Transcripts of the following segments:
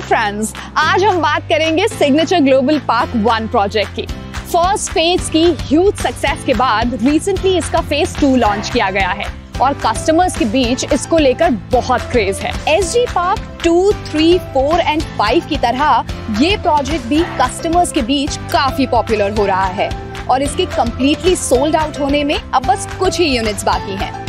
Friends आज हम बात करेंगे Signature Global park one project की। फ़र्स्ट फ़ेज़ की ह्यूज सक्सेस के बाद रिसेंटली इसका फ़ेज़ टू लॉन्च किया गया है। और कस्टमर्स के बीच इसको लेकर बहुत क्रेज है। S G park two three four and five की तरह ये प्रोजेक्ट भी कस्टमर्स के बीच काफ़ी पॉपुलर हो रहा है। और इसके कंप्लीटली सोल्ड आउट होने में अब बस कुछ ही यूनिट्स बाकी हैं।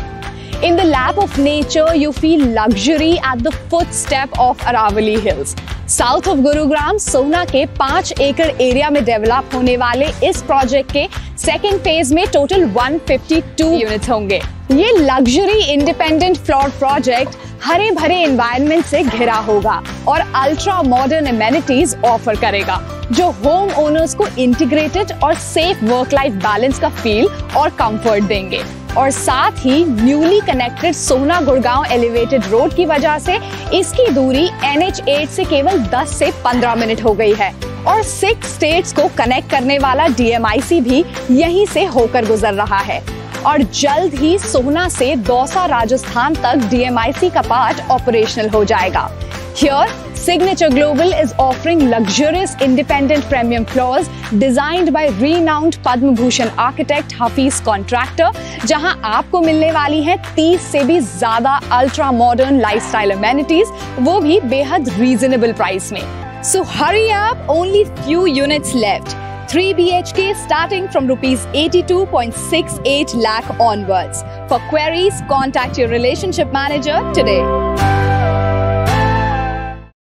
In the lap of nature, you feel luxury at the footstep of Aravali Hills. South of Gurugram Sohna के पाँच एकड़ एरिया में डेवलप होने वाले इस प्रोजेक्ट के सेकेंड फ़ेज़ में टोटल 152 यूनिट होंगे ये लग्जरी इंडिपेंडेंट फ्लोर प्रोजेक्ट हरे भरे एनवायरनमेंट से घिरा होगा और अल्ट्रा मॉडर्न एमेनिटीज ऑफ़र करेगा जो होम ओनर्स को इंटीग्रेटेड और सेफ़ वर्क लाइफ बैलेंस का फील और कंफर्ट देंगे और साथ ही न्यूली कनेक्टेड सोना गुड़गांव एलिवेटेड रोड की वजह से इसकी दूरी एन एच से केवल 10 से 15 मिनट हो गई है। और सिक्स स्टेट्स को कनेक्ट करने वाला डीएमआईसी भी यहीं से होकर गुजर रहा है। और जल्द ही सोहना से दौसा राजस्थान तक डीएमआईसी का पार्ट ऑपरेशनल हो जाएगा। Here, Signature Global is offering luxurious independent premium floors designed by renowned Padma Bhushan architect Hafiz Contractor, जहाँ आपको मिलने वाली है 30 से भी ज़्यादा अल्ट्रा मॉडर्न लाइफस्टाइल amenities, वो भी बेहद रीजनेबल प्राइस में So hurry up, only few units left. 3 BHK starting from rupees 82.68 lakh onwards. For queries, contact your relationship manager today.